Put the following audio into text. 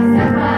Bye.